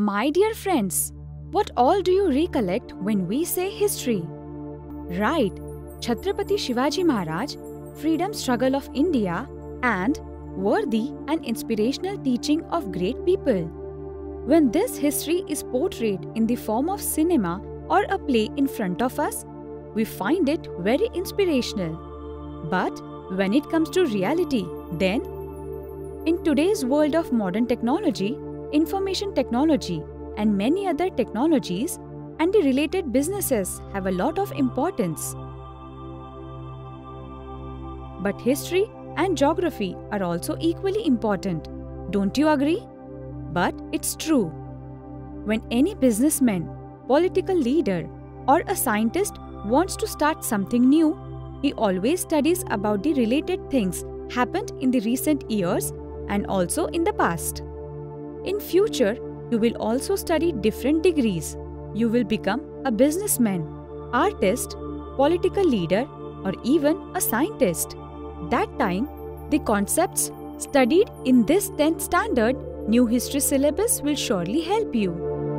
My dear friends, what all do you recollect when we say history? Right, Chhatrapati Shivaji Maharaj, freedom struggle of India, and worthy and inspirational teaching of great people. When this history is portrayed in the form of cinema or a play in front of us, we find it very inspirational. But when it comes to reality, then in today's world of modern technology, information technology, and many other technologies, and the related businesses have a lot of importance. But history and geography are also equally important. Don't you agree? But it's true. When any businessman, political leader, or a scientist wants to start something new, he always studies about the related things happened in the recent years and also in the past. In future, you will also study different degrees. You will become a businessman, artist, political leader, or even a scientist. That time, the concepts studied in this 10th standard new history syllabus will surely help you.